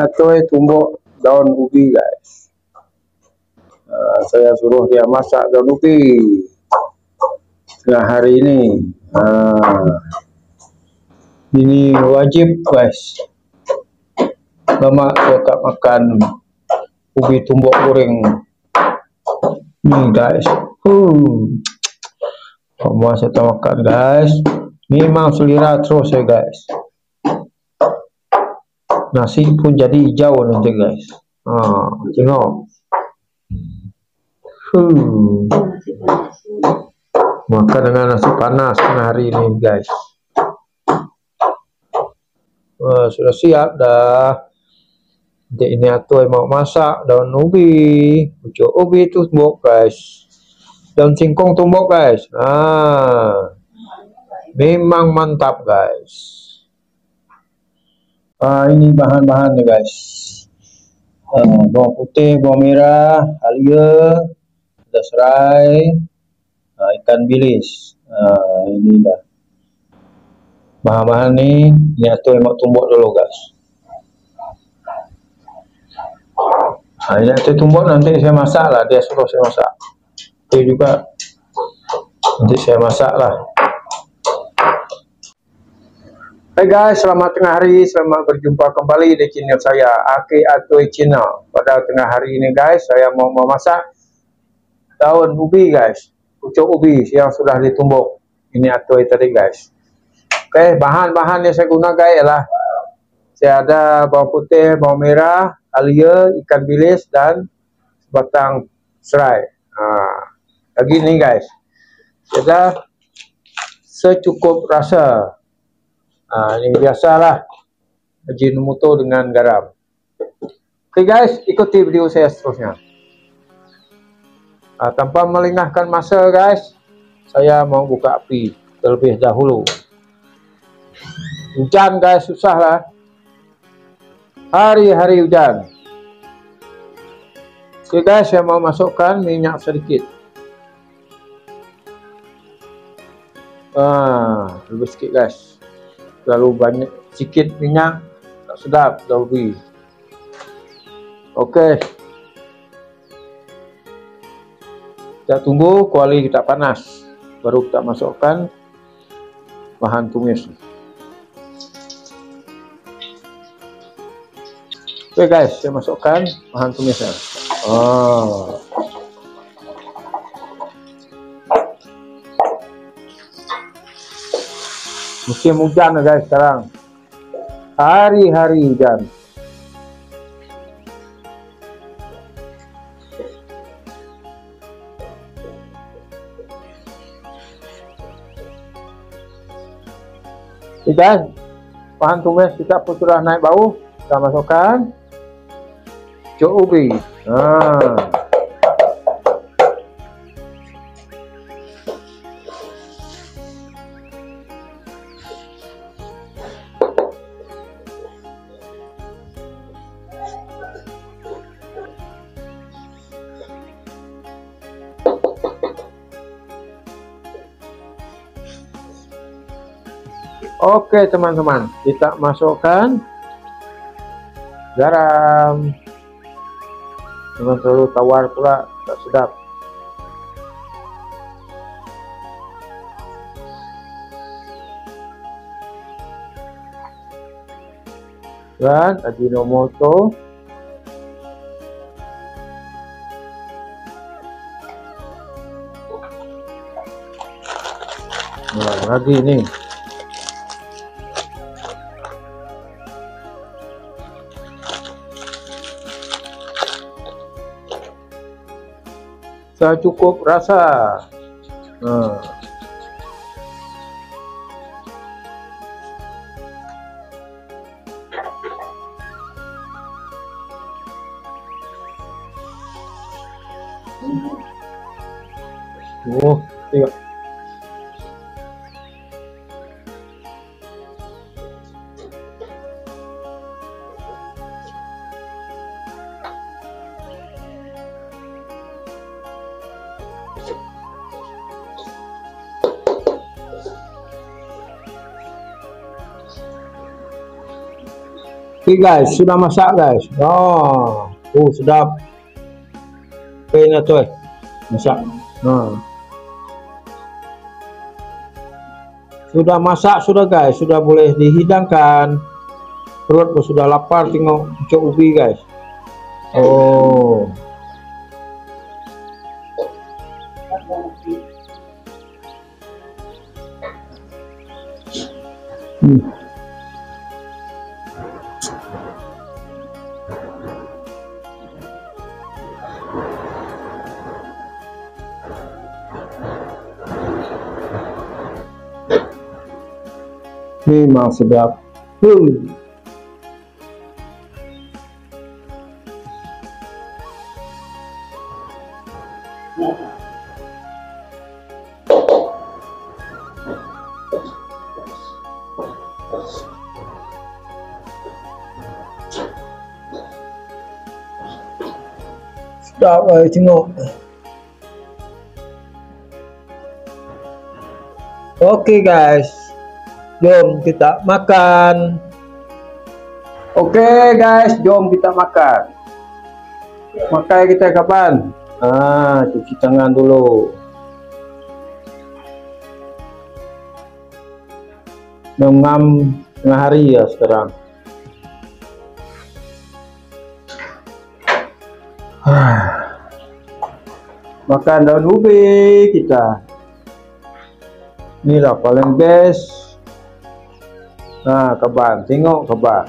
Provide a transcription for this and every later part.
ini atoy tumbuk daun ubi guys. Uh, saya suruh dia masak daun ubi. Tengah hari ini. Uh, ini wajib guys. Lama saya tak makan ubi tumbuk goreng. Ni guys. Uh. Semua saya tak makan guys. Memang selera terus ya guys nasi pun jadi hijau nanti guys. Ha, tengok. Hmm. makan dengan nasi panas tengah hari ini guys. Sudah siap dah. Nanti ini aku mau masak daun ubi. Pucuk ubi tumbuk guys. Daun singkong tumbuk guys. Ha. memang mantap guys uh, ini bahan-bahan nih guys. Uh, bawang putih bawang merah halia ada serai uh, ikan bilis. Uh, ini dah. Bahan-bahan ni ni atau emak tumbuk dulu guys. Uh, ini atau tumbuk nanti saya masak lah. Dia suruh saya masak. Itu juga nanti saya masak lah Hai guys, selamat tengah hari, selamat berjumpa kembali di channel saya Aki Atoy Channel. Pada tengah hari ini guys, saya mau memasak daun ubi guys, pucuk ubi yang sudah ditumbuk. Ini Atoy tadi guys. Oke, bahan-bahan yang saya gunakan ialah saya ada bawang putih, bawang merah, alia, ikan bilis dan batang serai. Nah, lagi nih guys, kita secukup rasa Ha, ini biasalah Ajinomoto dengan garam. Oke okay guys, ikuti video saya seterusnya. Ha, tanpa melengahkan masa guys, saya mau buka api terlebih dahulu. Hujan guys, susahlah. Hari-hari hujan. Oke okay guys, saya mau masukkan minyak sedikit. Ah, lebih sedikit guys terlalu banyak sikit minyak tak sedap lebih okey kita tunggu kuali kita panas baru kita masukkan bahan tumis Oke guys, saya masukkan bahan tumisnya. Oh. Musim hujan guys sekarang hari-hari hujan Oke bahan tumis kita sudah naik bau, kita masukkan cuk ubi. Nah. Oke teman-teman, kita masukkan garam. Jangan terlalu tawar pula, tak sedap. Dan Ajinomoto. Nah, lagi nih. Sudah cukup rasa nah. Oh, iya. Oke guys, sudah masak guys. Oh, oh sedap. Oke, tuh, masak. Nah. Sudah masak sudah guys, sudah boleh dihidangkan. Perut sudah lapar tengok cucuk ubi guys. Oh. Hmm. Memang sedap. Hmm. Sedap eh tengok. Okey guys. Jom kita makan. Oke okay, guys, jom kita makan. Makan kita kapan? Ah, cuci tangan dulu. Mengam tengah hari ya sekarang. Makan daun ubi kita. Inilah paling best Nah, kaban, tengok kaban.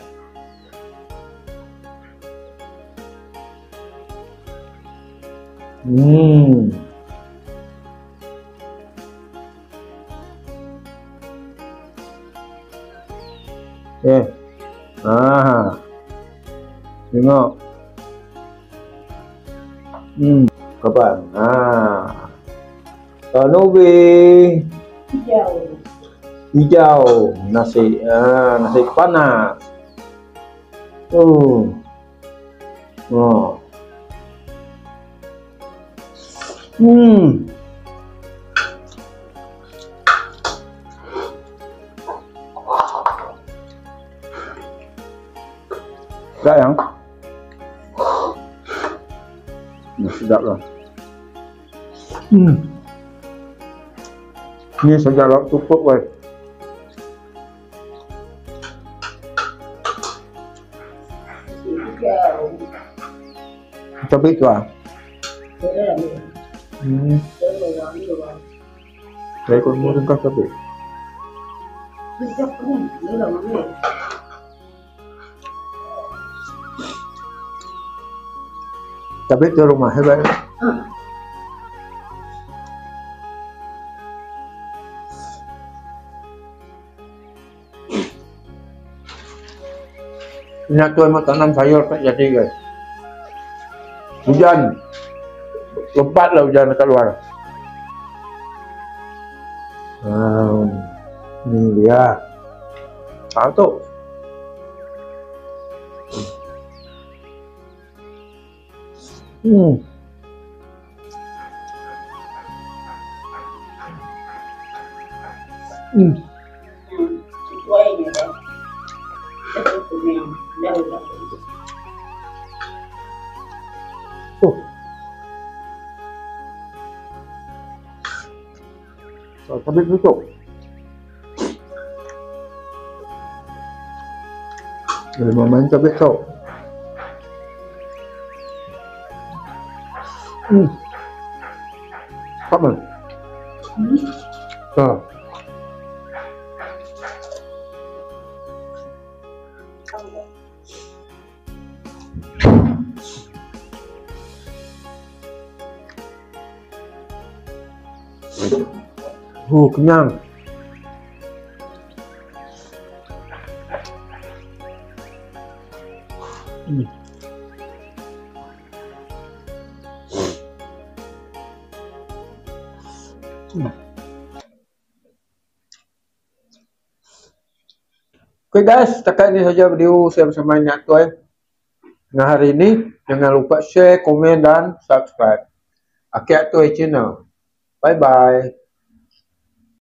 Hmm. Eh. Ah. Tengok. Hmm, kaban. Ah. Tanubi. Hijau hijau nasi ah, nasi panas. Tuh oh. hmm. Sayang nah, sedap lah. Hmm. Ini sejak cukup guys cabai itu ah. Hmm. saya ikut mau ringkas cabai cabai ke rumah hebat Minyak tuan makanan sayur tak jadi guys hujan. Lepatlah hujan dekat luar hmm, ini dia. Satu hmm. Hmm Rồi, biết ví dụ. Để mà mình cho biết cậu. Ừ. Pháp mình. Ờ Thank you. Uh, kenyang. Hmm. Oke guys, setakat ini saja video saya bersama Nyak Toy. Nah hari ini, jangan lupa share, komen, dan subscribe. Akhir Toy Channel. Bye-bye.